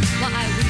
why we